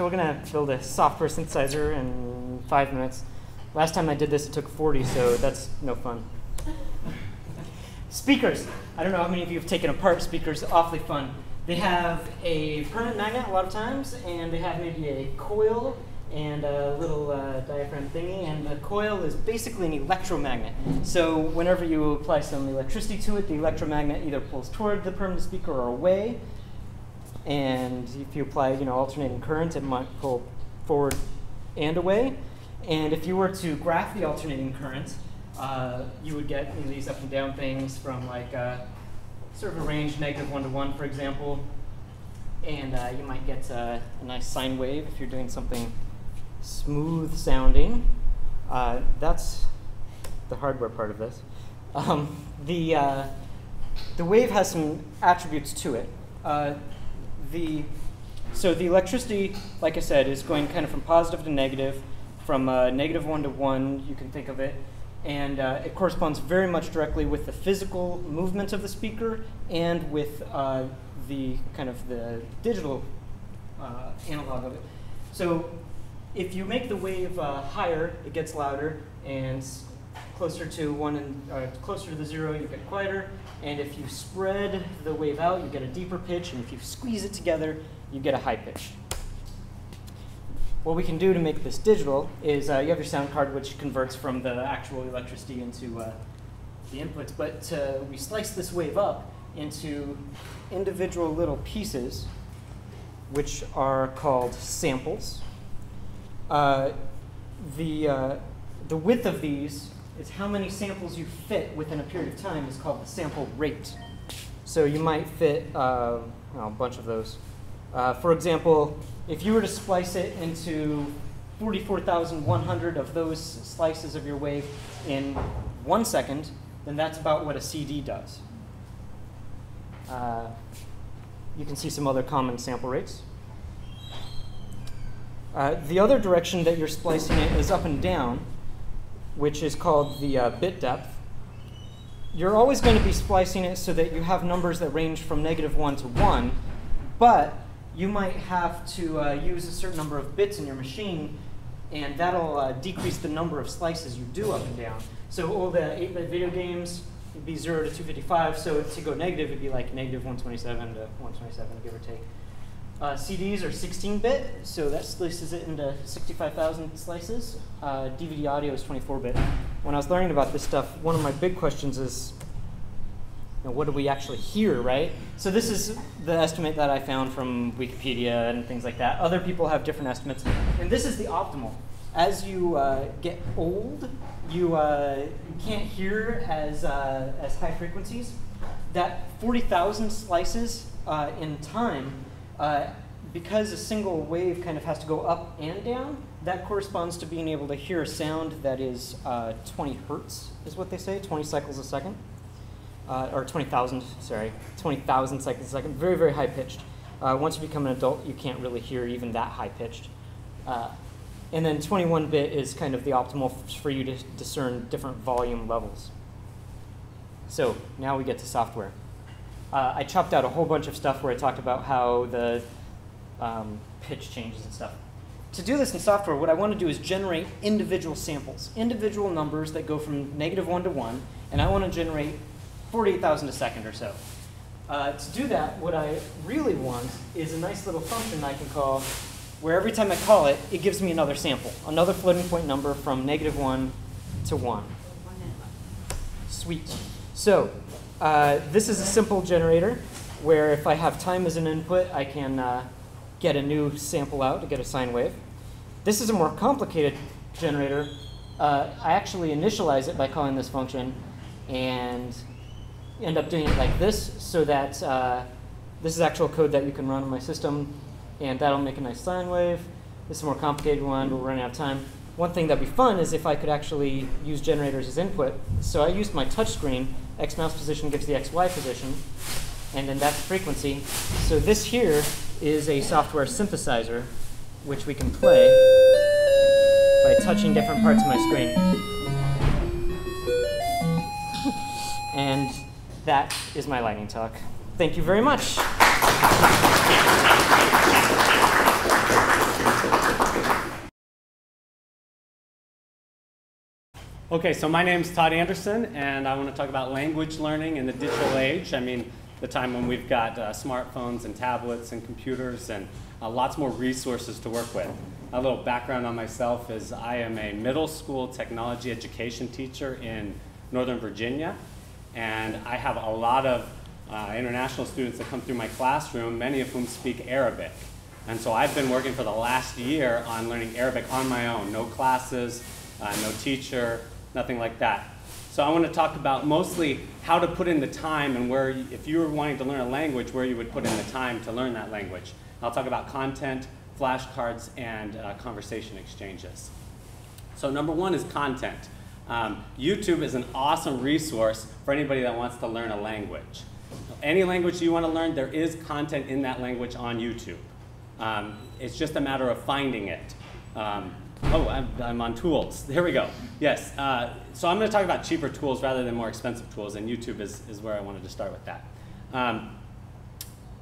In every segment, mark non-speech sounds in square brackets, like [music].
So we're gonna build a software synthesizer in five minutes. Last time I did this, it took 40, so that's no fun. Speakers. I don't know how many of you have taken apart speakers. Awfully fun. They have a permanent magnet a lot of times, and they have maybe a coil and a little uh, diaphragm thingy. And the coil is basically an electromagnet. So whenever you apply some electricity to it, the electromagnet either pulls toward the permanent speaker or away. And if you apply, you know, alternating current, it might pull forward and away. And if you were to graph the alternating current, uh, you would get you know, these up and down things from like uh, sort of a range negative one to one, for example. And uh, you might get uh, a nice sine wave if you're doing something smooth sounding. Uh, that's the hardware part of this. Um, the, uh, the wave has some attributes to it. The, so the electricity, like I said, is going kind of from positive to negative. From negative one to one, you can think of it and uh, it corresponds very much directly with the physical movement of the speaker and with uh, the kind of the digital uh, analog of it. So if you make the wave uh, higher, it gets louder, and closer to one and uh, closer to the zero, you get quieter. And if you spread the wave out, you get a deeper pitch, and if you squeeze it together, you get a high pitch what we can do to make this digital is uh, you have your sound card, which converts from the actual electricity into uh, the inputs, but we slice this wave up into individual little pieces, which are called samples. Uh, the, uh, the width of these is how many samples you fit within a period of time is called the sample rate. So you might fit uh, well, a bunch of those. for example, if you were to splice it into 44,100 of those slices of your wave in one second, then that's about what a CD does. Uh, you can see some other common sample rates. Uh, the other direction that you're splicing it is up and down, which is called the uh, bit depth. You're always going to be splicing it so that you have numbers that range from negative 1 to 1, but you might have to uh, use a certain number of bits in your machine, and that'll uh, decrease the number of slices you do up and down. So all the 8-bit video games would be 0 to 255, so to go negative, it'd be like negative 127 to 127, give or take. Uh, CDs are 16-bit, so that slices it into 65,000 slices. DVD uh, audio is 24-bit. When I was learning about this stuff, one of my big questions is, know, what do we actually hear, right? So this is the estimate that I found from Wikipedia and things like that. Other people have different estimates, and this is the optimal. As you uh, get old, you, uh, you can't hear as, uh, as high frequencies. That 40,000 slices uh, in time, uh, because a single wave kind of has to go up and down, that corresponds to being able to hear a sound that is uh, 20 hertz, is what they say, 20 cycles a second uh, or 20,000, sorry, 20,000 cycles a second, very, very high pitched. Uh, once you become an adult, you can't really hear even that high pitched. Uh, and then 21 bit is kind of the optimal for you to discern different volume levels. So now we get to software. Uh, I chopped out a whole bunch of stuff where I talked about how the um, pitch changes and stuff. To do this in software, what I want to do is generate individual samples, individual numbers that go from negative 1 to 1, and I want to generate 48,000 a second or so. Uh, to do that, what I really want is a nice little function I can call where every time I call it, it gives me another sample, another floating point number from negative 1 to 1. Sweet. So uh, this is a simple generator where if I have time as an input, I can uh, get a new sample out to get a sine wave. This is a more complicated generator. Uh, I actually initialize it by calling this function, and end up doing it like this so that uh, this is actual code that you can run on my system and that'll make a nice sine wave. This is a more complicated one, we're running out of time. One thing that'd be fun is if I could actually use generators as input. So I used my touch screen, X mouse position gives the XY position, and then that's frequency. So this here is a software synthesizer, which we can play by touching different parts of my screen. and that is my lightning talk. Thank you very much. Okay, so my name's Todd Anderson, and I want to talk about language learning in the digital age. I mean, the time when we've got uh, smartphones and tablets and computers and uh, lots more resources to work with. A little background on myself is I am a middle school technology education teacher in Northern Virginia, and I have a lot of uh, international students that come through my classroom, many of whom speak Arabic. And so I've been working for the last year on learning Arabic on my own, no classes, uh, no teacher, nothing like that. So I want to talk about mostly how to put in the time and where, you, if you were wanting to learn a language, where you would put in the time to learn that language. I'll talk about content, flashcards, and uh, conversation exchanges. So number one is content. Um, YouTube is an awesome resource for anybody that wants to learn a language. Any language you want to learn, there is content in that language on YouTube. Um, it's just a matter of finding it. Um, Oh, I'm, I'm, on tools. There we go. Yes. Uh, so I'm going to talk about cheaper tools rather than more expensive tools, and YouTube is, is where I wanted to start with that. Um,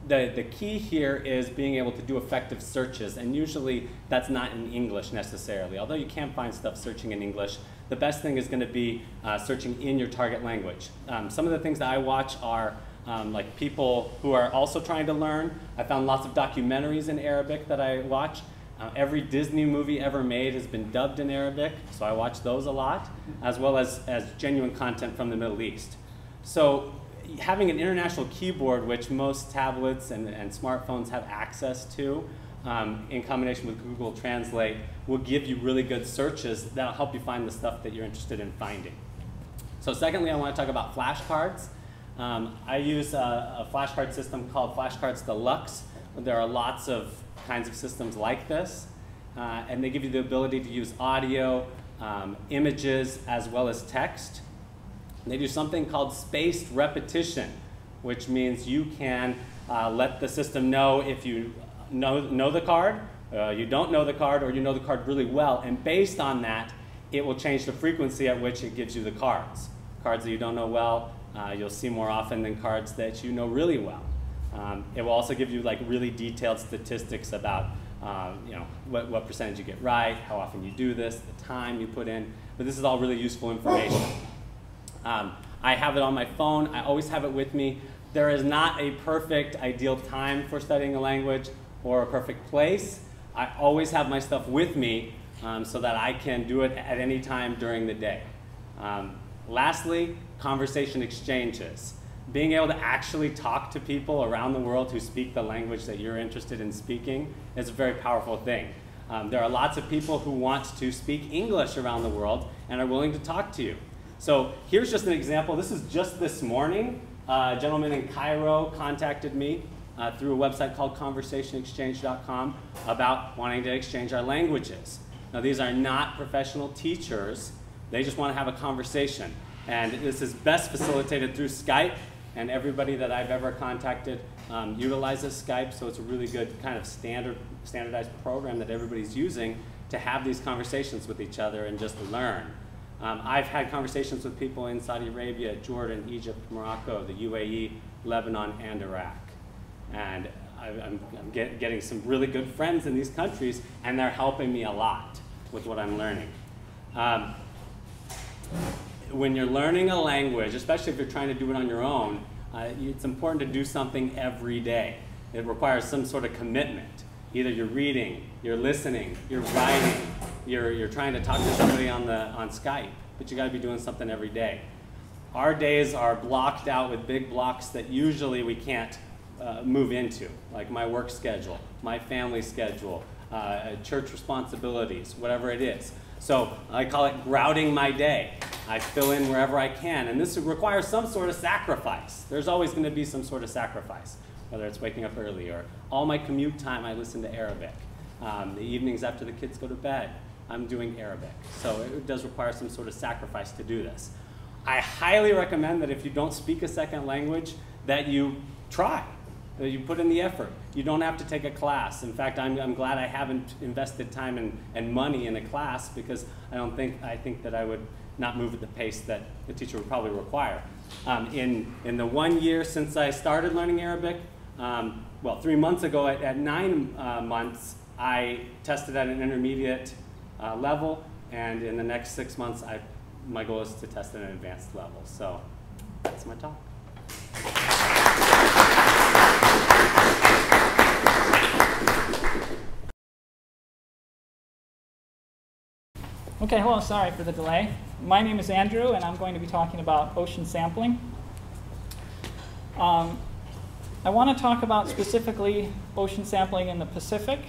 the, the key here is being able to do effective searches, and usually that's not in English necessarily. Although you can find stuff searching in English, the best thing is going to be uh, searching in your target language. Um, some of the things that I watch are um, like people who are also trying to learn. I found lots of documentaries in Arabic that I watch. Uh, every Disney movie ever made has been dubbed in Arabic, so I watch those a lot, as well as, as genuine content from the Middle East. So having an international keyboard, which most tablets and, and smartphones have access to, um, in combination with Google Translate, will give you really good searches that'll help you find the stuff that you're interested in finding. So secondly, I want to talk about flashcards. Um, I use a, a flashcard system called Flashcards Deluxe. There are lots of kinds of systems like this. Uh, and they give you the ability to use audio, um, images, as well as text. And they do something called spaced repetition, which means you can uh, let the system know if you know, know the card, uh, you don't know the card, or you know the card really well. And based on that, it will change the frequency at which it gives you the cards. Cards that you don't know well, uh, you'll see more often than cards that you know really well. Um, it will also give you like really detailed statistics about um, you know what, what percentage you get right, how often you do this, the time you put in. But this is all really useful information. Um, I have it on my phone. I always have it with me. There is not a perfect ideal time for studying a language or a perfect place. I always have my stuff with me um, so that I can do it at any time during the day. Um, lastly, conversation exchanges being able to actually talk to people around the world who speak the language that you're interested in speaking is a very powerful thing. Um, there are lots of people who want to speak English around the world and are willing to talk to you. So here's just an example. This is just this morning. Uh, a gentleman in Cairo contacted me uh, through a website called conversationexchange.com about wanting to exchange our languages. Now, these are not professional teachers. They just want to have a conversation. And this is best facilitated through Skype and everybody that I've ever contacted um, utilizes Skype, so it's a really good kind of standard, standardized program that everybody's using to have these conversations with each other and just learn. Um, I've had conversations with people in Saudi Arabia, Jordan, Egypt, Morocco, the UAE, Lebanon, and Iraq. And I, am get, getting some really good friends in these countries, and they're helping me a lot with what I'm learning. Um, when you're learning a language, especially if you're trying to do it on your own, uh, it's important to do something every day. It requires some sort of commitment. Either you're reading, you're listening, you're writing, you're, you're trying to talk to somebody on, the, on Skype, but you gotta be doing something every day. Our days are blocked out with big blocks that usually we can't uh, move into, like my work schedule, my family schedule, uh, church responsibilities, whatever it is. So I call it grouting my day. I fill in wherever I can, and this requires some sort of sacrifice. There's always going to be some sort of sacrifice, whether it's waking up early or all my commute time I listen to Arabic. Um, the evenings after the kids go to bed, I'm doing Arabic. So it does require some sort of sacrifice to do this. I highly recommend that if you don't speak a second language, that you try. That you put in the effort. You don't have to take a class. In fact, I'm, I'm glad I haven't invested time and, and money in a class because I don't think, I think that I would not move at the pace that the teacher would probably require. Um, in, in the one year since I started learning Arabic, um, well, three months ago at, at nine uh, months, I tested at an intermediate uh, level, and in the next six months, I my goal is to test at an advanced level. So that's my talk. Okay, hello, sorry for the delay. My name is Andrew, and I'm going to be talking about ocean sampling. Um, I want to talk about specifically ocean sampling in the Pacific.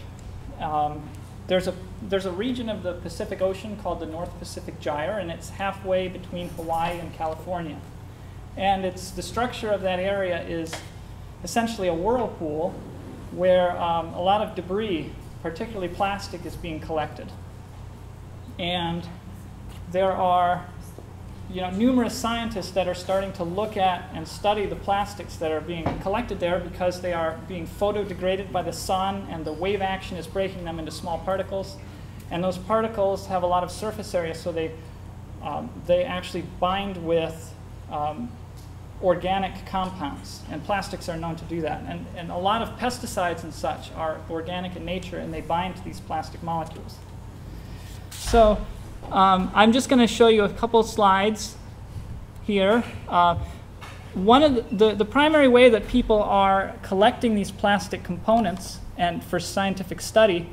Um, there's, a, there's a region of the Pacific Ocean called the North Pacific Gyre, and it's halfway between Hawaii and California. And it's, the structure of that area is essentially a whirlpool where um, a lot of debris, particularly plastic, is being collected. And there are you know, numerous scientists that are starting to look at and study the plastics that are being collected there because they are being photodegraded by the sun and the wave action is breaking them into small particles. And those particles have a lot of surface area, so they, um, they actually bind with um, organic compounds. And plastics are known to do that. And, and a lot of pesticides and such are organic in nature, and they bind to these plastic molecules. So um, I'm just going to show you a couple slides here. Uh, one of the, the, the, primary way that people are collecting these plastic components and for scientific study,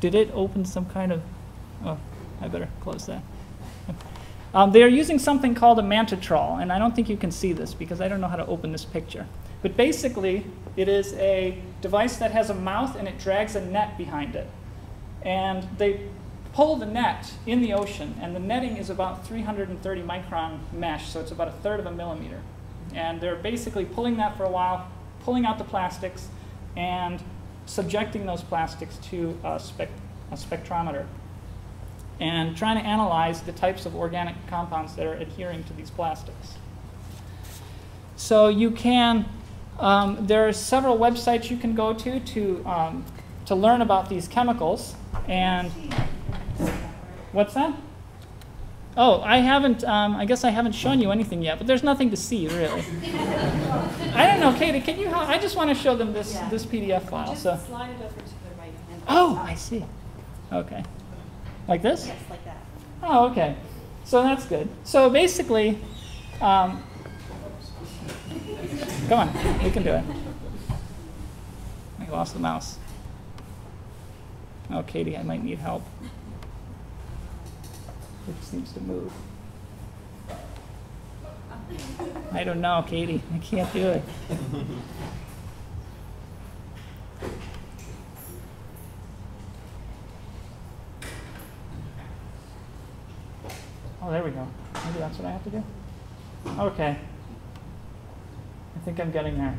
did it open some kind of, oh, I better close that. Um, they are using something called a Manta trawl, and I don't think you can see this because I don't know how to open this picture. But basically, it is a device that has a mouth and it drags a net behind it. And they pull the net in the ocean, and the netting is about 330 micron mesh, so it's about a third of a millimeter. And they're basically pulling that for a while, pulling out the plastics, and subjecting those plastics to a, spec a spectrometer and trying to analyze the types of organic compounds that are adhering to these plastics. So you can, um, there are several websites you can go to to, um, to learn about these chemicals. And What's that? Oh, I haven't, um, I guess I haven't shown you anything yet, but there's nothing to see, really. [laughs] I don't know, Katie, can you, I just want to show them this, yeah. this PDF file. Just so. slide it over to the right hand. Oh, I see. Okay. Like this? Yes, like that. Oh, okay. So that's good. So basically, um, come on, we can do it. I lost the mouse. Oh, Katie, I might need help. It seems to move. I don't know, Katie. I can't do it. Oh, there we go. Maybe that's what I have to do. Okay. I think I'm getting there.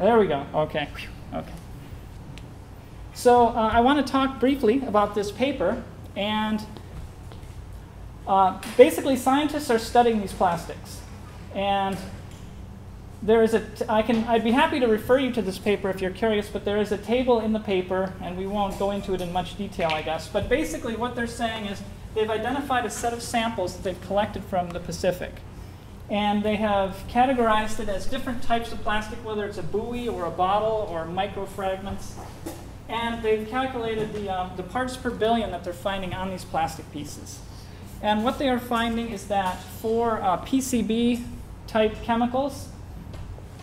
There we go. Okay. Okay. So uh, I want to talk briefly about this paper and uh, basically, scientists are studying these plastics. And there is a, t- I can, I'd be happy to refer you to this paper if you're curious, but there is a table in the paper, and we won't go into it in much detail, I guess. But basically, what they're saying is they've identified a set of samples that they've collected from the Pacific. And they have categorized it as different types of plastic, whether it's a buoy or a bottle or microfragments. And they've calculated the, um, the parts per billion that they're finding on these plastic pieces. And what they are finding is that for uh, PCB type chemicals,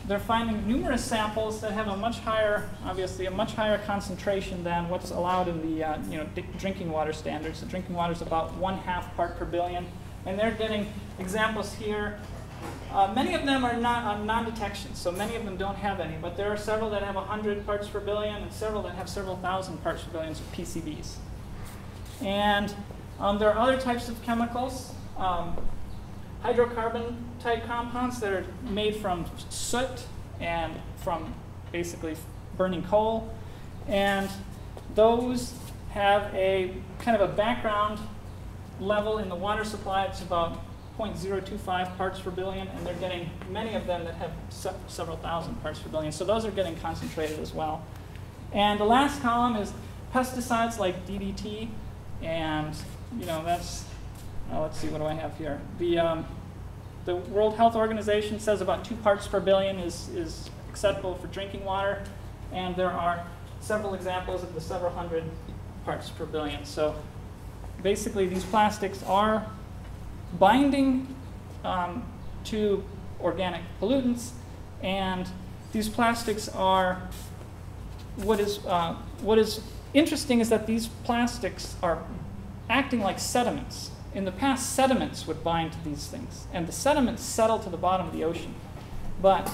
they're finding numerous samples that have a much higher, obviously, a much higher concentration than what's allowed in the uh, you know, drinking water standards. The drinking water is about one half part per billion. And they're getting examples here. Uh, many of them are not on non-detection, so many of them don't have any. But there are several that have 100 parts per billion and several that have several thousand parts per billion of PCBs. And um, there are other types of chemicals, um, hydrocarbon type compounds that are made from soot and from basically burning coal. And those have a kind of a background level in the water supply. It's about 0.025 parts per billion, and they're getting many of them that have se several thousand parts per billion. So those are getting concentrated as well. And the last column is pesticides like DDT and you know, that's, uh, let's see, what do I have here? The, um, the World Health Organization says about two parts per billion is, is acceptable for drinking water, and there are several examples of the several hundred parts per billion. So basically, these plastics are binding um, to organic pollutants, and these plastics are what is uh, what is interesting is that these plastics are acting like sediments. In the past, sediments would bind to these things, and the sediments settle to the bottom of the ocean. But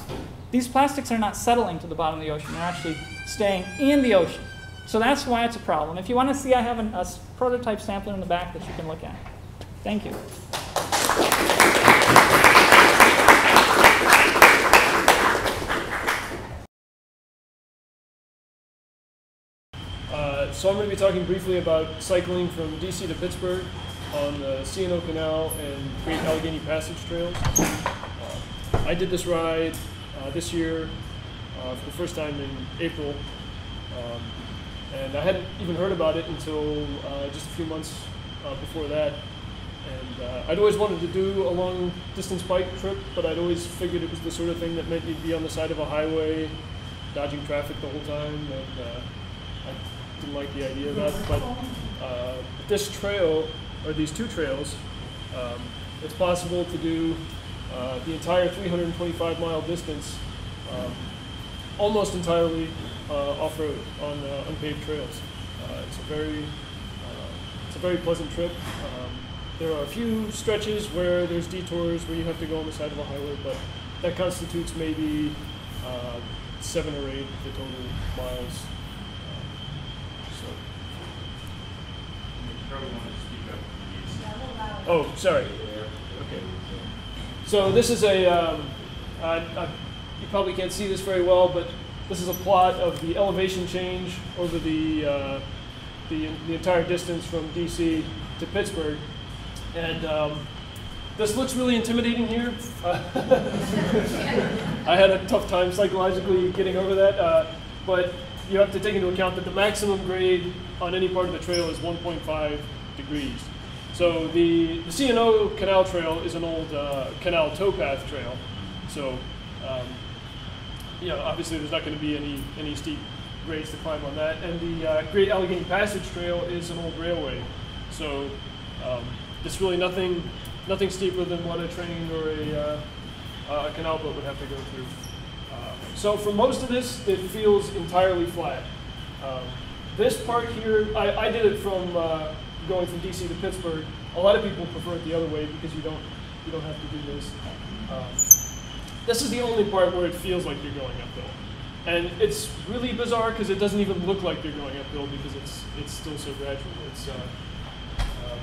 these plastics are not settling to the bottom of the ocean, they're actually staying in the ocean. So that's why it's a problem. If you want to see, I have an, a prototype sampler in the back that you can look at. Thank you. Uh, so I'm going to be talking briefly about cycling from DC to Pittsburgh on the C&O Canal and Great Allegheny Passage trails. Uh, I did this ride uh, this year uh, for the first time in April, um, and I hadn't even heard about it until uh, just a few months uh, before that. And uh, I'd always wanted to do a long distance bike trip, but I'd always figured it was the sort of thing that meant you'd be on the side of a highway, dodging traffic the whole time, and I didn't like the idea of that. But uh, this trail, or these two trails, um, it's possible to do uh, the entire 325 mile distance um, almost entirely uh, off-road on uh, unpaved trails. Uh, it's a very it's a very pleasant trip. Um, there are a few stretches where there's detours where you have to go on the side of a highway, but that constitutes maybe seven or eight of the total miles. Um, so. Oh, sorry. Okay. So this is a, um, I, I, you probably can't see this very well, but this is a plot of the elevation change over the, uh, the, the entire distance from DC to Pittsburgh. And um, this looks really intimidating here. Uh, [laughs] I had a tough time psychologically getting over that, uh, but you have to take into account that the maximum grade on any part of the trail is 1.5 degrees. So the, the C&O Canal Trail is an old uh, canal towpath trail. So, um, you know, obviously there's not going to be any, any steep grades to climb on that. And the uh, Great Allegheny Passage Trail is an old railway. So um, it's really nothing, nothing steeper than what a train or a, uh, a canal boat would have to go through. So for most of this, it feels entirely flat. Um, this part here, I, I did it from uh, going from DC to Pittsburgh. A lot of people prefer it the other way because you don't you don't have to do this. Um, this is the only part where it feels like you're going uphill, and it's really bizarre because it doesn't even look like you're going uphill because it's it's still so gradual. It's uh, um,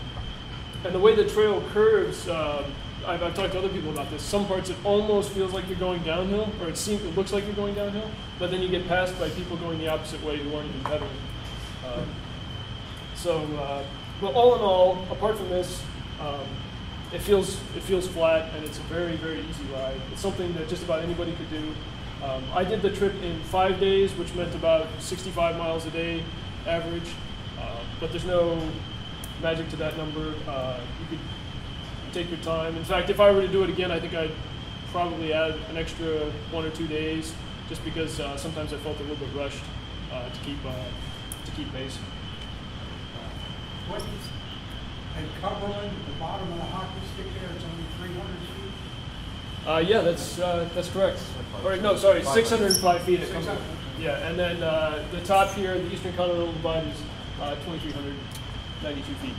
and the way the trail curves. I've, I've talked to other people about this. Some parts it almost feels like you're going downhill, or it seems it looks like you're going downhill, but then you get passed by people going the opposite way who aren't even pedaling. Um, so, uh, but all in all, apart from this, um, it feels it feels flat and it's a very very easy ride. It's something that just about anybody could do. Um, I did the trip in five days, which meant about 65 miles a day average. Uh, but there's no magic to that number. Uh, you could take your time. In fact, if I were to do it again, I think I'd probably add an extra one or two days, just because uh, sometimes I felt a little bit rushed uh, to keep uh, to keep pace. What is, at Cumberland, at the bottom of the hockey stick there, it's only three hundred feet? Uh, yeah, that's uh, that's correct. Or no, sorry, 605 feet at Cumberland. Yeah, and then uh, the top here, the Eastern Continental Divide is uh, 2,392 feet.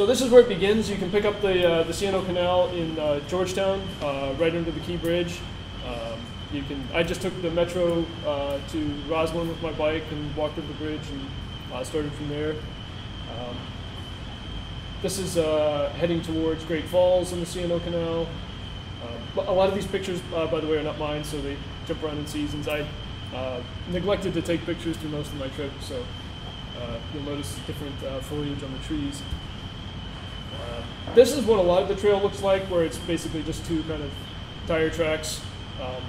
So this is where it begins. You can pick up the uh, the C&O Canal in uh, Georgetown, uh, right under the Key Bridge. Um, you can. I just took the metro uh, to Rosslyn with my bike and walked over the bridge and uh, started from there. Um, this is uh, heading towards Great Falls in the C&O Canal. Uh, a lot of these pictures, by the way, are not mine, so they jump around in seasons. I neglected to take pictures through most of my trip, so you'll notice different foliage on the trees. This is what a lot of the trail looks like, where it's basically just two kind of tire tracks. Um,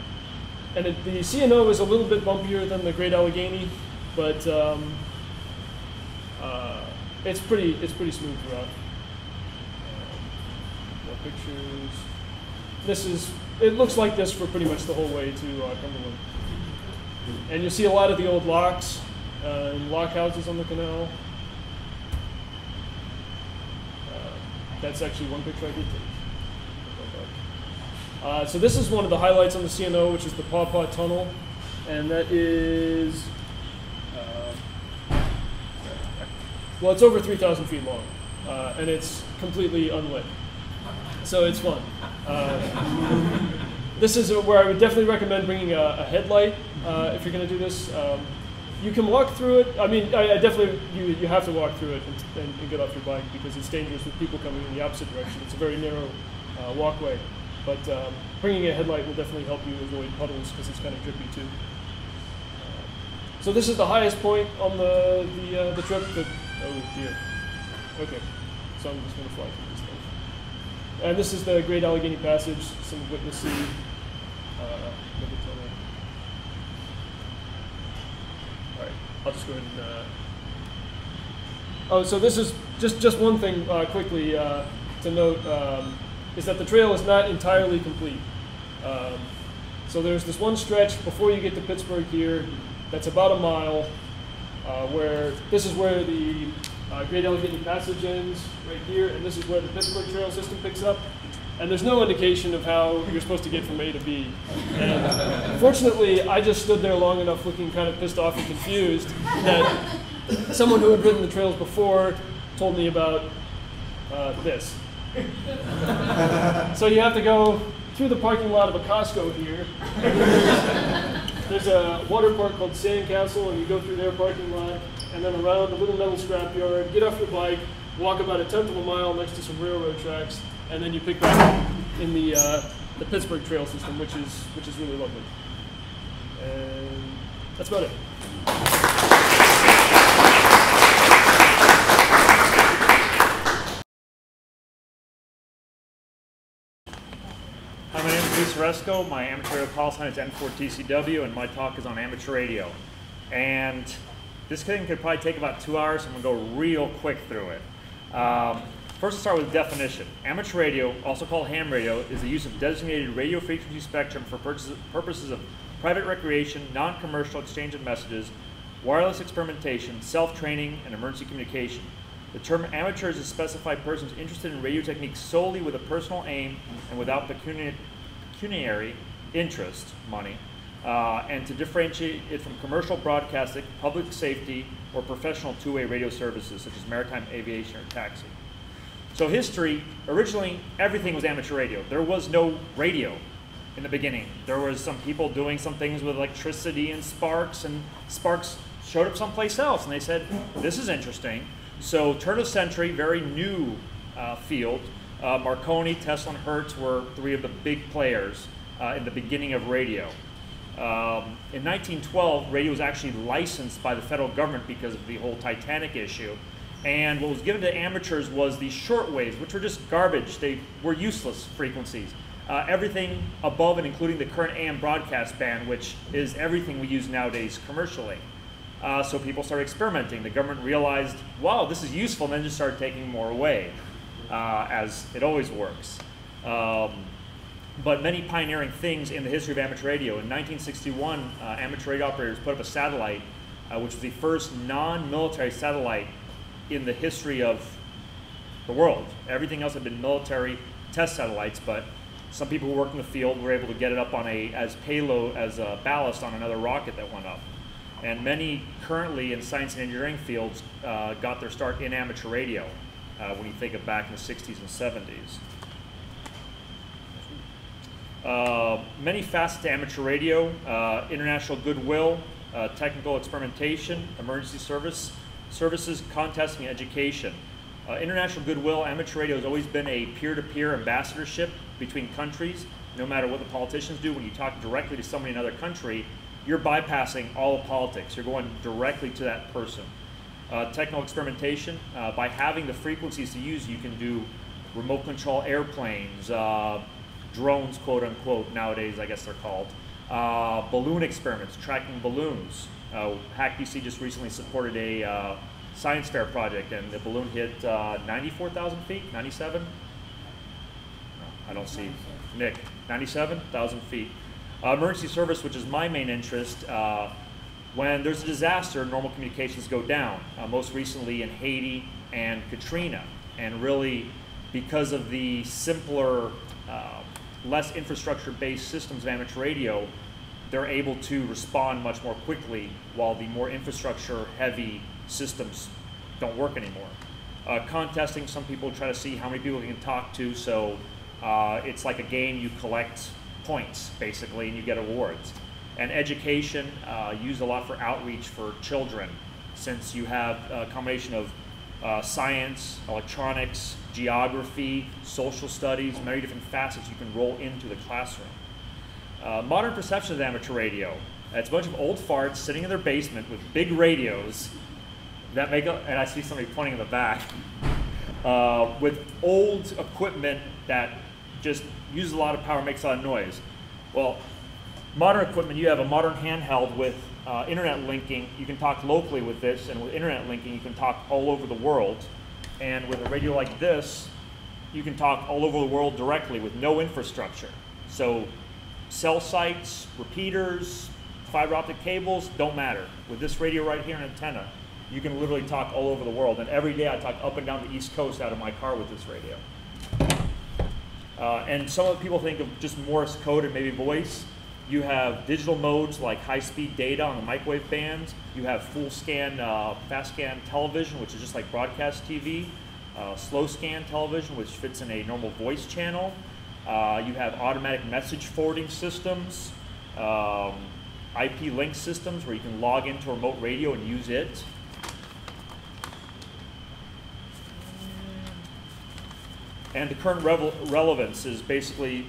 and it, the C&O is a little bit bumpier than the Great Allegheny, but um, uh, it's pretty it's pretty smooth throughout. Um, more pictures. This is it looks like this for pretty much the whole way to uh, Cumberland. And you'll see a lot of the old locks uh, and lock houses on the canal. That's actually one picture I did take. Uh, so this is one of the highlights on the C&O, which is the Paw Paw Tunnel, and that is, uh, well, it's over 3,000 feet long, uh, and it's completely unlit. So it's fun. Uh, this is where I would definitely recommend bringing a, a headlight uh, if you're going to do this. Um, you can walk through it. I mean, I, I definitely you, you have to walk through it and, and, and, get off your bike because it's dangerous with people coming in the opposite direction. It's a very narrow uh, walkway, but um, bringing a headlight will definitely help you avoid puddles because it's kind of drippy too. Uh, so this is the highest point on the the, uh, the trip. Oh dear. Okay, so I'm just going to fly through this thing. And this is the Great Allegheny Passage. Some witnessing. Uh, I'll just go ahead and. Uh... Oh, so this is just just one thing uh, quickly uh, to note um, is that the trail is not entirely complete. Um, so there's this one stretch before you get to Pittsburgh here, that's about a mile, uh, where this is where the uh, Great Allegheny Passage ends right here, and this is where the Pittsburgh Trail system picks up and there's no indication of how you're supposed to get from A to B. And fortunately, I just stood there long enough looking kind of pissed off and confused that someone who had ridden the trails before told me about uh, this. so you have to go through the parking lot of a Costco here. There's a water park called Sandcastle, and you go through their parking lot, and then around the little metal scrapyard, get off your bike, walk about a tenth of a mile next to some railroad tracks, and then you pick back up in the uh, the Pittsburgh Trail system, which is which is really lovely. And that's about it. Hi, my name is Bruce Resco. My amateur call sign is N4TCW, and my talk is on amateur radio. And this thing could probably take about two hours. I'm going to go real quick through it. Um, First, let's start with definition. Amateur radio, also called ham radio, is the use of designated radio frequency spectrum for purposes of private recreation, non-commercial exchange of messages, wireless experimentation, self-training, and emergency communication. The term amateur is to specify persons interested in radio techniques solely with a personal aim and without pecuniary interest, money, uh, and to differentiate it from commercial broadcasting, public safety, or professional two-way radio services such as maritime aviation or taxi. So history, originally everything was amateur radio. There was no radio in the beginning. There was some people doing some things with electricity and sparks, and sparks showed up someplace else, and they said, this is interesting. So turn of century, very new uh, field. Uh, Marconi, Tesla, and Hertz were three of the big players uh, in the beginning of radio. Um, in 1912, radio was actually licensed by the federal government because of the whole Titanic issue. And what was given to amateurs was the short waves, which were just garbage. They were useless frequencies. Uh, everything above and including the current AM broadcast band, which is everything we use nowadays commercially. Uh, so people started experimenting. The government realized, wow, this is useful, and then just started taking more away, uh, as it always works. Um, but many pioneering things in the history of amateur radio. In 1961, uh, amateur radio operators put up a satellite, uh, which was the first non-military satellite in the history of the world. Everything else had been military test satellites, but some people who worked in the field were able to get it up on a as payload as a ballast on another rocket that went up. And many currently in science and engineering fields uh, got their start in amateur radio uh, when you think of back in the 60s and 70s. Uh, many facets to amateur radio, uh, international goodwill, uh, technical experimentation, emergency service, services, contesting, and education. Uh, international goodwill, amateur radio has always been a peer-to-peer ambassadorship between countries. No matter what the politicians do, when you talk directly to somebody in another country, you're bypassing all of politics. You're going directly to that person. Uh, technical experimentation, uh, by having the frequencies to use, you can do remote control airplanes, uh, drones, quote unquote, nowadays I guess they're called, uh, balloon experiments, tracking balloons, uh, HacDC just recently supported a uh, science fair project, and the balloon hit uh, 94,000 feet, 97? No, I don't see. Nick, 97,000 feet. Uh, emergency service, which is my main interest, uh, when there's a disaster, normal communications go down. Uh, most recently in Haiti and Katrina, and really because of the simpler, less infrastructure-based systems of amateur radio, they're able to respond much more quickly while the more infrastructure-heavy systems don't work anymore. Uh, contesting, some people try to see how many people they can talk to, so uh, it's like a game you collect points, basically, and you get awards. And education, uh, used a lot for outreach for children, since you have a combination of uh, science, electronics, geography, social studies, many different facets you can roll into the classroom. Uh, modern perception of amateur radio. It's a bunch of old farts sitting in their basement with big radios that make a, and I see somebody pointing in the back, [laughs] uh, with old equipment that just uses a lot of power, makes a lot of noise. Well, modern equipment, you have a modern handheld with uh, internet linking. You can talk locally with this, and with internet linking, you can talk all over the world. And with a radio like this, you can talk all over the world directly with no infrastructure. So cell sites, repeaters, fiber optic cables, don't matter. With this radio right here, an antenna, you can literally talk all over the world. And every day I talk up and down the East Coast out of my car with this radio. Uh, and some of people think of just Morse code and maybe voice. You have digital modes like high-speed data on the microwave bands. You have full scan, uh, fast scan television, which is just like broadcast TV. Uh, slow scan television, which fits in a normal voice channel. Uh, you have automatic message forwarding systems, um, IP link systems where you can log into remote radio and use it. And the current relevance is basically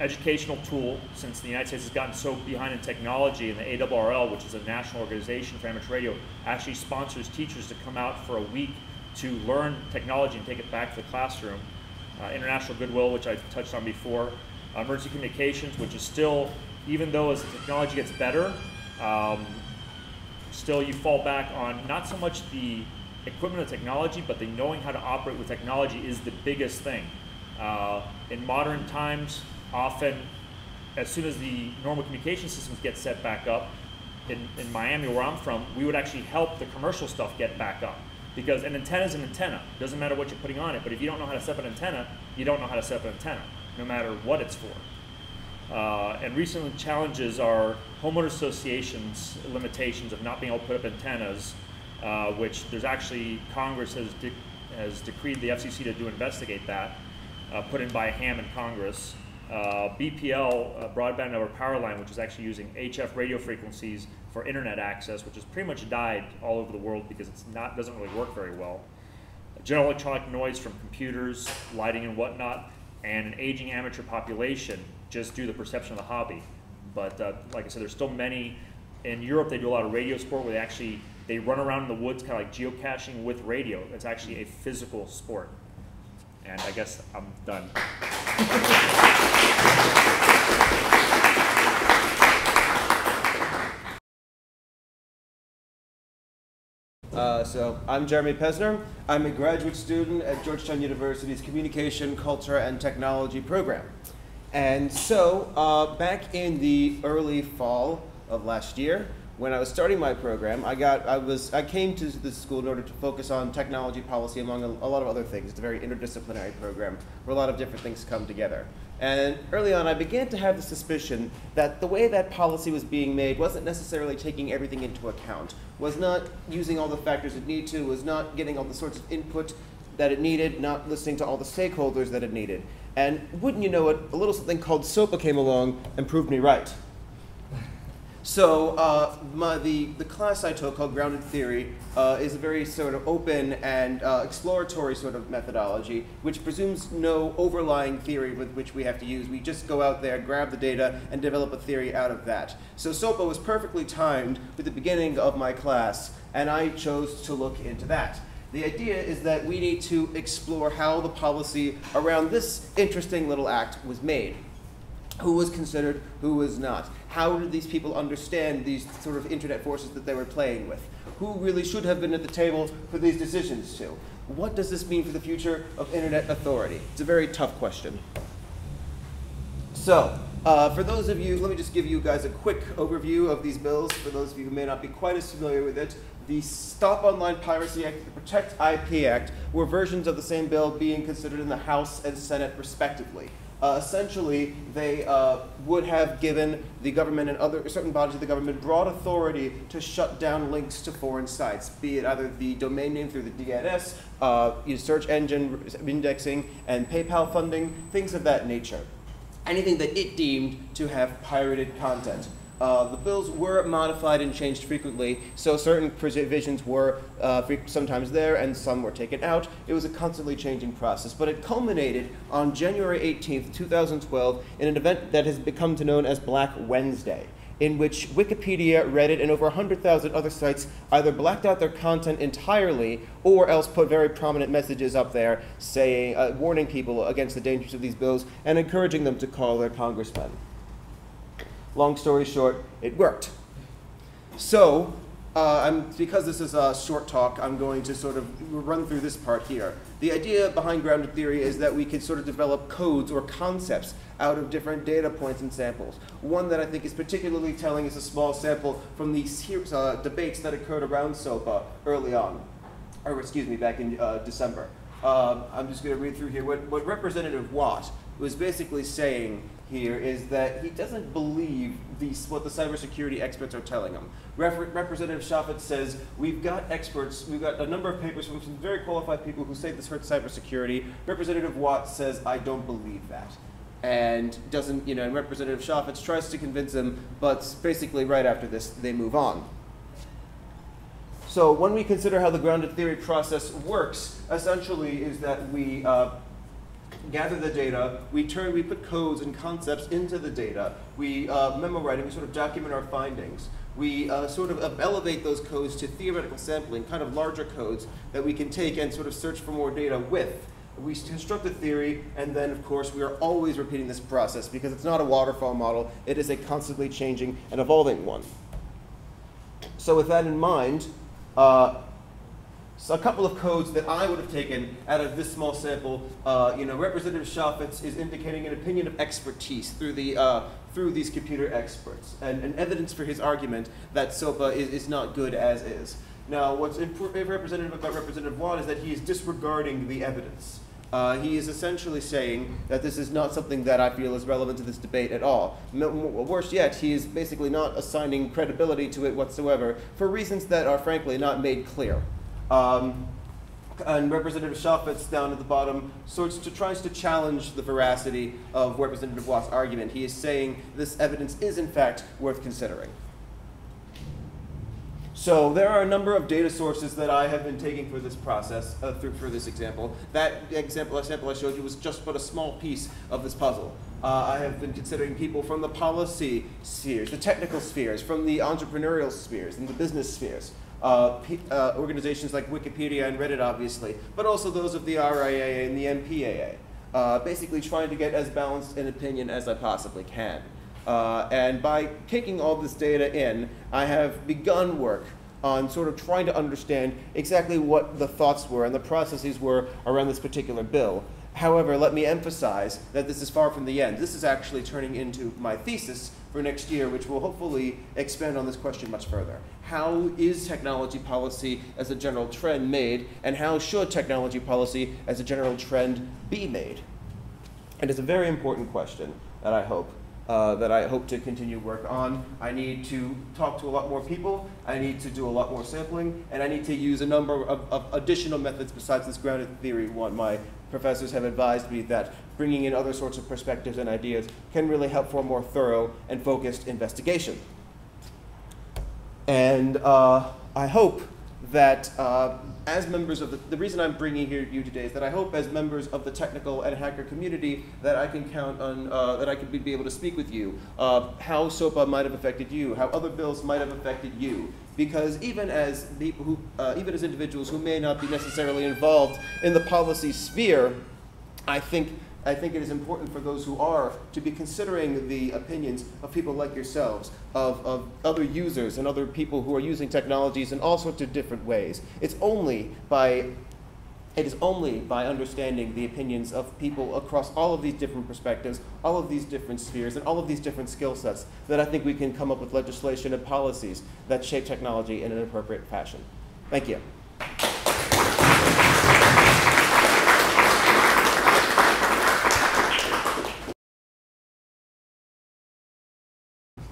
educational tool since the United States has gotten so behind in technology and the ARRL, which is a national organization for amateur radio, actually sponsors teachers to come out for a week to learn technology and take it back to the classroom. Uh, international goodwill, which I touched on before. Uh, emergency communications, which is still, even though as the technology gets better, um, still you fall back on not so much the equipment and technology, but the knowing how to operate with technology is the biggest thing. Uh, in modern times, often, as soon as the normal communication systems get set back up, in, in Miami, where I'm from, we would actually help the commercial stuff get back up. Because an antenna is an antenna. Doesn't matter what you're putting on it, but if you don't know how to set up an antenna, you don't know how to set up an antenna, no matter what it's for. Uh, and recent challenges are homeowner associations' limitations of not being able to put up antennas, uh, which there's actually Congress has de- has decreed the FCC to do investigate that, uh, put in by a Ham in Congress. Uh, BPL, uh, broadband over power line, which is actually using HF radio frequencies for internet access, which has pretty much died all over the world because it's not doesn't really work very well. General electronic noise from computers, lighting and whatnot, and an aging amateur population just due to the perception of the hobby. But uh, like I said, there's still many. In Europe, they do a lot of radio sport where they actually they run around in the woods, kind of like geocaching with radio. It's actually a physical sport. And I guess I'm done. [laughs] Uh, so I'm Jeremy Pesner. I'm a graduate student at Georgetown University's Communication, Culture, and Technology program. And so uh, back in the early fall of last year, when I was starting my program, I got I was I came to the school in order to focus on technology policy among a, a lot of other things. It's a very interdisciplinary program where a lot of different things come together. And early on, I began to have the suspicion that the way that policy was being made wasn't necessarily taking everything into account, was not using all the factors it needed to, was not getting all the sorts of input that it needed, not listening to all the stakeholders that it needed. And wouldn't you know it, a little something called SOPA came along and proved me right. So uh, my, the, the class I took called Grounded Theory uh, is a very sort of open and uh, exploratory sort of methodology, which presumes no overlying theory with which we have to use. We just go out there, grab the data, and develop a theory out of that. So SOPA was perfectly timed with the beginning of my class, and I chose to look into that. The idea is that we need to explore how the policy around this interesting little act was made who was considered, who was not. How did these people understand these sort of internet forces that they were playing with? Who really should have been at the table for these decisions to? What does this mean for the future of internet authority? It's a very tough question. So, uh, for those of you, let me just give you guys a quick overview of these bills. For those of you who may not be quite as familiar with it, the Stop Online Piracy Act, the Protect IP Act, were versions of the same bill being considered in the House and Senate respectively. Uh, essentially, they uh, would have given the government and other certain bodies of the government broad authority to shut down links to foreign sites, be it either the domain name through the DNS, uh, search engine indexing, and PayPal funding, things of that nature. Anything that it deemed to have pirated content. Uh, the bills were modified and changed frequently, so certain provisions were uh, sometimes there and some were taken out. It was a constantly changing process, but it culminated on January 18th, 2012, in an event that has become to known as Black Wednesday, in which Wikipedia, Reddit, and over 100,000 other sites either blacked out their content entirely or else put very prominent messages up there saying, uh, warning people against the dangers of these bills and encouraging them to call their congressmen. Long story short, it worked. So, uh, I'm, because this is a short talk, I'm going to sort of run through this part here. The idea behind grounded theory is that we can sort of develop codes or concepts out of different data points and samples. One that I think is particularly telling is a small sample from these uh, debates that occurred around SOPA early on, or excuse me, back in uh, December. Uh, I'm just going to read through here. What, what Representative Watt was basically saying here is that he doesn't believe what the cybersecurity experts are telling him. Rep Representative says, we've got experts, we've got a number of papers from some very qualified people who say this hurts cybersecurity. Representative Watts says, I don't believe that. And doesn't, you know, and Representative Chaffetz tries to convince him, but basically right after this, they move on. So when we consider how the grounded theory process works, essentially is that we uh, gather the data, we turn, we put codes and concepts into the data, we uh, memo write, we sort of document our findings. We uh, sort of elevate those codes to theoretical sampling, kind of larger codes that we can take and sort of search for more data with. We construct a theory, and then, of course, we are always repeating this process because it's not a waterfall model, it is a constantly changing and evolving one. So with that in mind, uh, so a couple of codes that I would have taken out of this small sample, uh, you know, Representative Chaffetz is indicating an opinion of expertise through, the, uh, through these computer experts, and, and, evidence for his argument that SOPA is, is not good as is. Now, what's representative about Representative Watt is that he is disregarding the evidence. Uh, he is essentially saying that this is not something that I feel is relevant to this debate at all. worse yet, he is basically not assigning credibility to it whatsoever for reasons that are frankly not made clear. Um, and Representative Chaffetz down at the bottom sorts to tries to challenge the veracity of Representative Watt's argument. He is saying this evidence is in fact worth considering. So there are a number of data sources that I have been taking for this process, uh, through, for this example. That example, example I showed you was just but a small piece of this puzzle. Uh, I have been considering people from the policy spheres, the technical spheres, from the entrepreneurial spheres, and the business spheres uh, uh, organizations like Wikipedia and Reddit, obviously, but also those of the RIAA and the MPAA. Uh, basically trying to get as balanced an opinion as I possibly can. Uh, and by taking all this data in, I have begun work on sort of trying to understand exactly what the thoughts were and the processes were around this particular bill. However, let me emphasize that this is far from the end. This is actually turning into my thesis for next year, which will hopefully expand on this question much further. How is technology policy as a general trend made, and how should technology policy as a general trend be made? And it's a very important question that I hope uh, that I hope to continue work on. I need to talk to a lot more people. I need to do a lot more sampling, and I need to use a number of, of additional methods besides this grounded theory one. My professors have advised me that bringing in other sorts of perspectives and ideas can really help for a more thorough and focused investigation. And uh, I hope that uh, as members of the, the reason I'm bringing here you today is that I hope as members of the technical and hacker community that I can count on, uh, that I can be able to speak with you, uh, how SOPA might have affected you, how other bills might have affected you. Because even as people who, uh, even as individuals who may not be necessarily involved in the policy sphere, I think I think it is important for those who are to be considering the opinions of people like yourselves, of, of other users and other people who are using technologies in all sorts of different ways. It's only by It is only by understanding the opinions of people across all of these different perspectives, all of these different spheres, and all of these different skill sets that I think we can come up with legislation and policies that shape technology in an appropriate fashion. Thank you.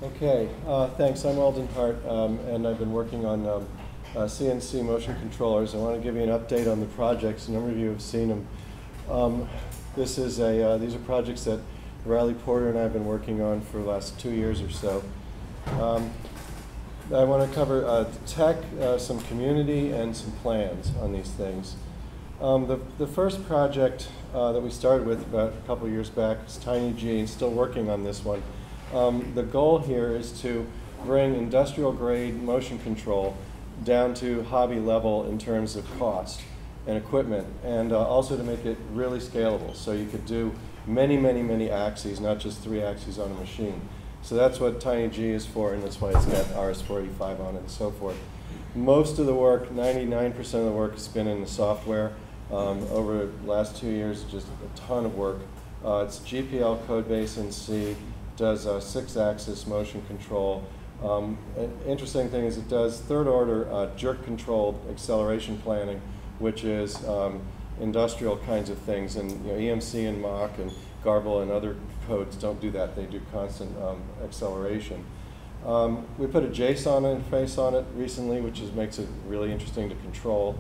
Okay, uh, thanks. I'm Alden Hart, um, and I've been working on um, uh, CNC motion controllers. I want to give you an update on the projects. A number of you have seen them. Um, this is a, uh, these are projects that Riley Porter and I have been working on for the last two years or so. Um, I want to cover uh, tech, uh, some community, and some plans on these things. Um, the, the first project uh, that we started with about a couple years back is Tiny G, and still working on this one. Um, the goal here is to bring industrial grade motion control down to hobby level in terms of cost and equipment, and uh, also to make it really scalable. So you could do many, many, many axes, not just three axes on a machine. So that's what Tiny G is for, and that's why it's got RS-485 on it and so forth. Most of the work, 99% of the work, has been in the software. Um, over the last two years, just a ton of work. Uh, it's GPL code base in C, does uh, six-axis motion control. Um, an interesting thing is it does third-order uh, jerk-controlled acceleration planning, which is um, industrial kinds of things. And you know, EMC and Mach and Grbl and other codes don't do that. They do constant um, acceleration. Um, we put a JSON interface on it recently, which is, makes it really interesting to control.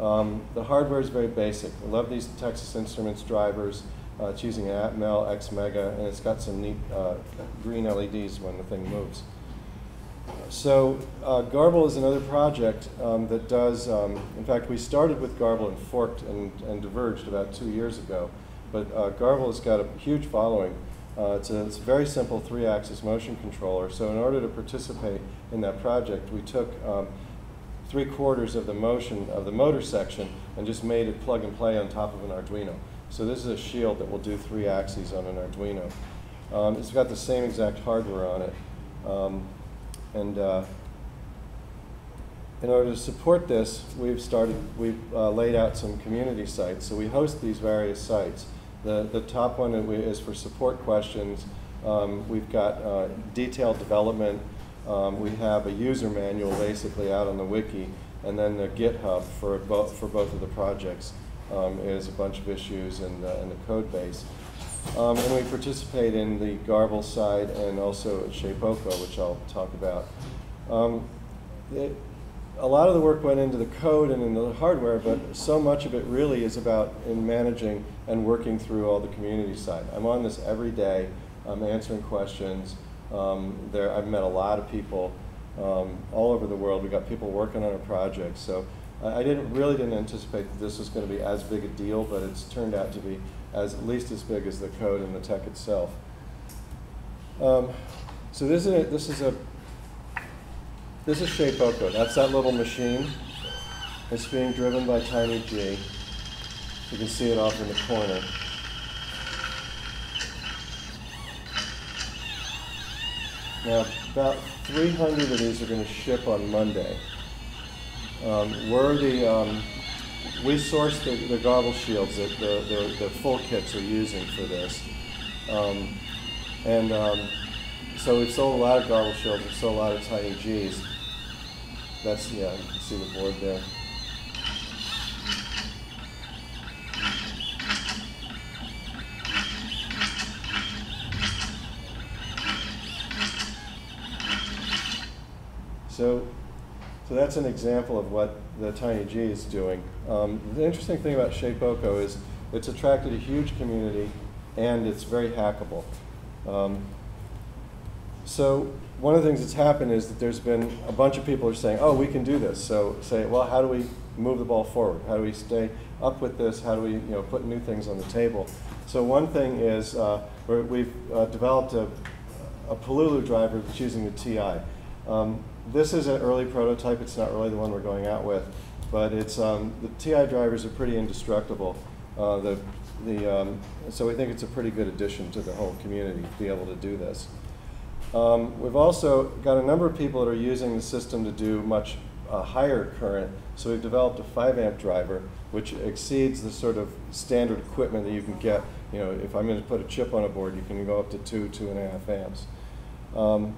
Um, the hardware is very basic. We love these Texas Instruments drivers. Uh, it's using an Atmel X Mega, and it's got some neat uh, green LEDs when the thing moves. So uh, Grbl is another project um, that does, um, in fact, we started with Grbl and forked and, and diverged about two years ago. But uh, Grbl has got a huge following. Uh, it's, a, it's, a, very simple three-axis motion controller. So in order to participate in that project, we took um, three quarters of the motion of the motor section and just made it plug and play on top of an Arduino. So this is a shield that will do three axes on an Arduino. Um, it's got the same exact hardware on it. Um, and uh, in order to support this, we've started, we've uh, laid out some community sites. So we host these various sites. The, the top one is for support questions. Um, we've got uh, detailed development. Um, we have a user manual basically out on the wiki, and then the GitHub for, both for both of the projects um, is a bunch of issues in the, in the code base. Um, and we participate in the Grbl side and also at Shapeoko, which I'll talk about. Um, it, a lot of the work went into the code and into the hardware, but so much of it really is about in managing and working through all the community side. I'm on this every day. I'm answering questions. Um, there, I've met a lot of people um, all over the world. We've got people working on a project. So I didn't really didn't anticipate that this was going to be as big a deal, but it's turned out to be as at least as big as the code and the tech itself. Um, so this is a, this is a this is Shapeoko. That's that little machine. It's being driven by Tiny G. You can see it off in the corner. Now, about 300 of these are going to ship on Monday. Um, we're the, um, we source the, the Grbl shields that the, the, the, full kits are using for this. Um, and um, so we've sold a lot of Grbl shields, we've sold a lot of Tiny Gs. That's, yeah, you can see the board there. So so that's an example of what the Tiny G is doing. Um, the interesting thing about Shapeoko is it's attracted a huge community and it's very hackable. Um, so one of the things that's happened is that there's been a bunch of people are saying, oh, we can do this. So say, well, how do we move the ball forward? How do we stay up with this? How do we you know, put new things on the table? So one thing is uh, we've uh, developed a, a Pololu driver that's using the TI. Um, this is an early prototype. It's not really the one we're going out with, but it's um, the TI drivers are pretty indestructible. Uh, the, the, um, so we think it's a pretty good addition to the whole community to be able to do this. Um, we've also got a number of people that are using the system to do much a higher current. So we've developed a 5 amp driver, which exceeds the sort of standard equipment that you can get. You know, if I'm going to put a chip on a board, you can go up to two, two and a half amps. Um,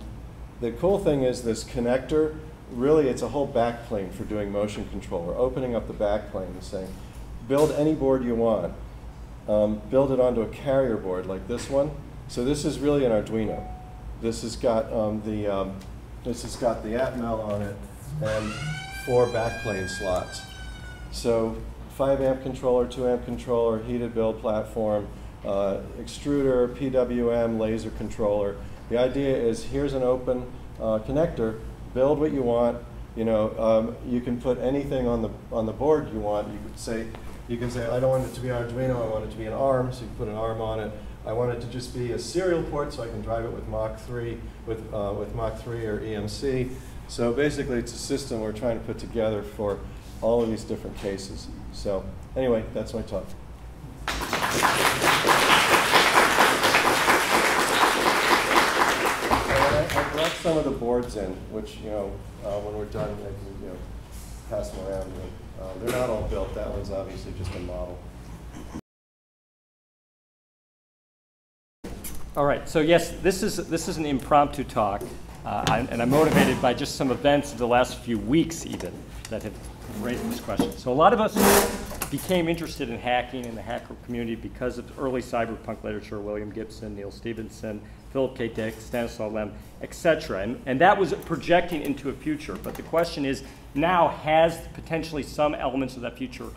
the cool thing is this connector, really it's a whole backplane for doing motion control. We're opening up the backplane and saying, build any board you want. Um, build it onto a carrier board like this one. So this is really an Arduino. This has got um, the um, this has got the Atmel on it and four backplane slots. So 5 amp controller, 2 amp controller, heated build platform, uh, extruder, PWM, laser controller. The idea is here's an open uh, connector, build what you want. You know, um, you can put anything on the on the board you want. You could say, you can say, I don't want it to be Arduino, I want it to be an ARM, so you can put an ARM on it. I want it to just be a serial port so I can drive it with Mach 3, with, uh, with Mach 3 or EMC. So basically it's a system we're trying to put together for all of these different cases. So anyway, that's my talk. I, I brought some of the boards in, which, you know, uh, when we're done, I can, you know, pass them around. Uh, they're not all built. That one's obviously just a model. All right, so yes, this is, this is an impromptu talk, uh, and I'm motivated by just some events of the last few weeks even that have raised this question. So a lot of us became interested in hacking in the hacker community because of early cyberpunk literature, William Gibson, Neal Stephenson, Philip K. Dick, Stanislaw Lem, etc. And, and that was projecting into a future. But the question is, now has potentially some elements of that future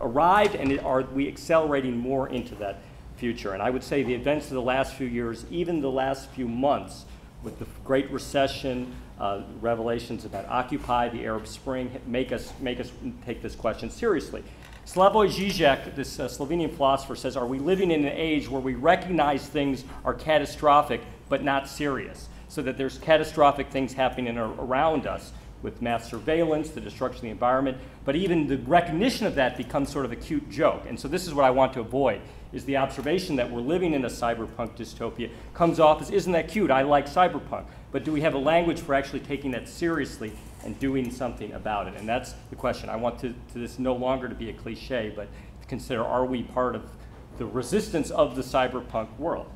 arrived, and are we accelerating more into that future. And I would say the events of the last few years, even the last few months, with the Great Recession, uh, revelations about Occupy, the Arab Spring, make us, make us take this question seriously. Slavoj Žižek, this uh, Slovenian philosopher, says, Are we living in an age where we recognize things are catastrophic but not serious? So that there's catastrophic things happening around us with mass surveillance, the destruction of the environment, but even the recognition of that becomes sort of a cute joke. And so this is what I want to avoid is the observation that we're living in a cyberpunk dystopia comes off as, isn't that cute? I like cyberpunk. But do we have a language for actually taking that seriously and doing something about it? And that's the question. I want to, to this no longer to be a cliche, but to consider are we part of the resistance of the cyberpunk world?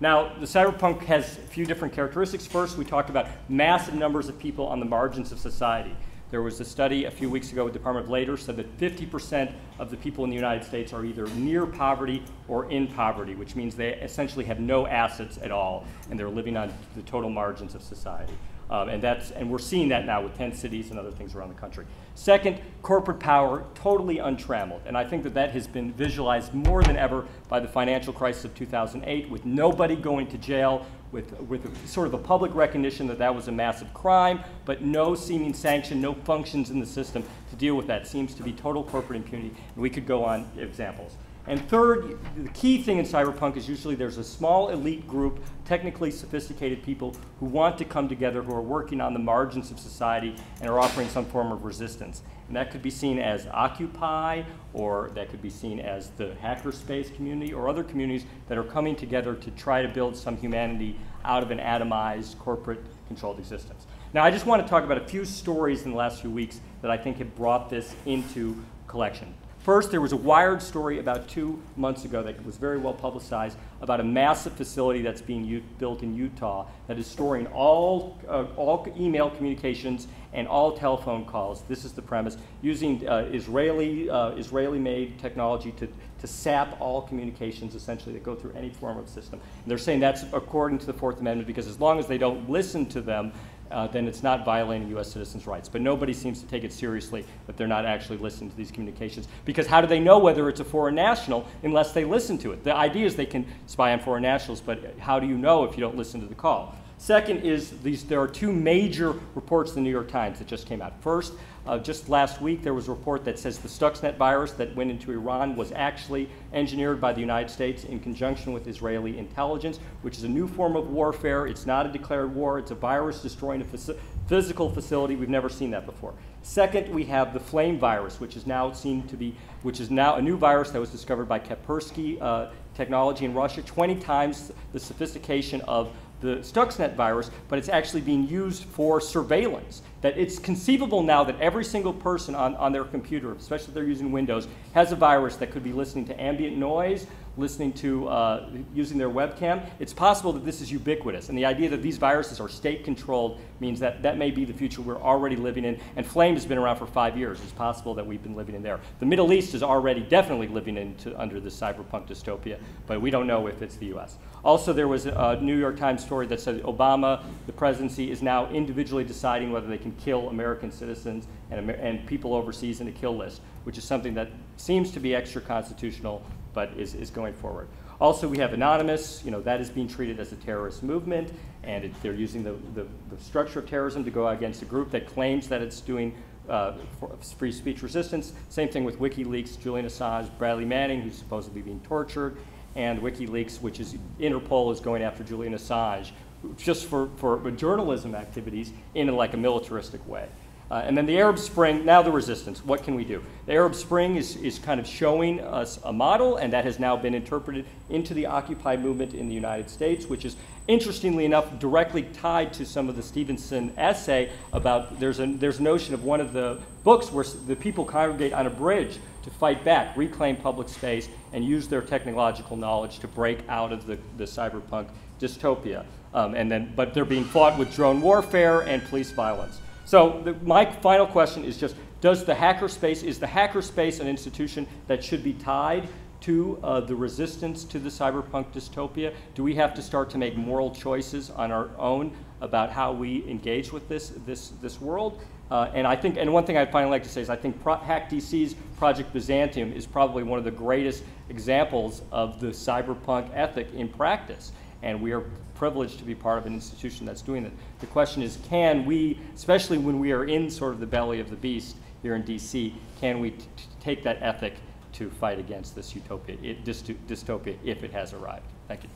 Now, the cyberpunk has a few different characteristics. First, we talked about massive numbers of people on the margins of society. There was a study a few weeks ago with the Department of Labor said that 50% of the people in the United States are either near poverty or in poverty, which means they essentially have no assets at all, and they're living on the total margins of society. Um, and, that's, and we're seeing that now with 10 cities and other things around the country. Second, corporate power, totally untrammeled. And I think that that has been visualized more than ever by the financial crisis of 2008, with nobody going to jail, with, with sort of a public recognition that that was a massive crime, but no seeming sanction, no functions in the system to deal with that. Seems to be total corporate impunity. And we could go on examples. And third, the key thing in cyberpunk is usually there's a small elite group, technically sophisticated people who want to come together, who are working on the margins of society and are offering some form of resistance. And that could be seen as Occupy, or that could be seen as the hackerspace community, or other communities that are coming together to try to build some humanity out of an atomized, corporate controlled existence. Now, I just want to talk about a few stories in the last few weeks that I think have brought this into collection. First, there was a Wired story about two months ago that was very well publicized about a massive facility that's being built in Utah that is storing all, uh, all email communications and all telephone calls. This is the premise, using uh, Israeli, uh, Israeli-made technology to, to sap all communications, essentially, that go through any form of system. And they're saying that's according to the Fourth Amendment because as long as they don't listen to them, uh, then it's not violating U.S. citizens' rights. But nobody seems to take it seriously that they're not actually listening to these communications. Because how do they know whether it's a foreign national unless they listen to it? The idea is they can spy on foreign nationals, but how do you know if you don't listen to the call? Second is these, there are two major reports in the New York Times that just came out. First, uh, just last week, there was a report that says the Stuxnet virus that went into Iran was actually engineered by the United States in conjunction with Israeli intelligence, which is a new form of warfare. It's not a declared war, it's a virus destroying a physical facility. We've never seen that before. Second, we have the flame virus, which is now seen to be, which is now a new virus that was discovered by Kaspersky uh, technology in Russia, 20 times the sophistication of the Stuxnet virus, but it's actually being used for surveillance. that it's conceivable now that every single person on, on their computer, especially if they're using Windows, has a virus that could be listening to ambient noise, listening to, uh, using their webcam. It's possible that this is ubiquitous. And the idea that these viruses are state controlled means that that may be the future we're already living in. And Flame has been around for five years. It's possible that we've been living in there. The Middle East is already definitely living into, under this cyberpunk dystopia, but we don't know if it's the US. Also, there was a New York Times story that said Obama, the presidency, is now individually deciding whether they can kill American citizens and, and people overseas in a kill list, which is something that seems to be extra constitutional but is, is going forward. Also, we have Anonymous, you know, that is being treated as a terrorist movement, and it, they're using the, the, the structure of terrorism to go against a group that claims that it's doing uh, free speech resistance. Same thing with WikiLeaks, Julian Assange, Bradley Manning, who's supposedly being tortured, and WikiLeaks, which is Interpol is going after Julian Assange just for, for journalism activities in like a militaristic way. Uh, and then the Arab Spring, now the resistance. What can we do? The Arab Spring is, is kind of showing us a model, and that has now been interpreted into the Occupy movement in the United States, which is interestingly enough directly tied to some of the Stephenson essay about there's a there's a notion of one of the books where the people congregate on a bridge to fight back, reclaim public space, and use their technological knowledge to break out of the, the cyberpunk dystopia. Um, and then, but they're being fought with drone warfare and police violence. So the, my final question is just, does the hackerspace, is the hackerspace an institution that should be tied to uh, the resistance to the cyberpunk dystopia? Do we have to start to make moral choices on our own about how we engage with this, this, this world? Uh, and I think, and one thing I'd finally like to say is I think Pro- HacDC's Project Byzantium is probably one of the greatest examples of the cyberpunk ethic in practice. And we are privileged to be part of an institution that's doing it. The question is, can we, especially when we are in sort of the belly of the beast here in DC, can we take that ethic to fight against this utopia, it, dystopia, if it has arrived? Thank you.